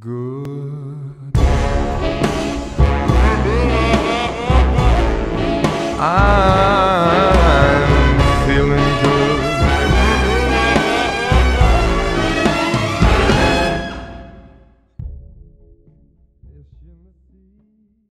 good. I